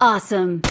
Awesome.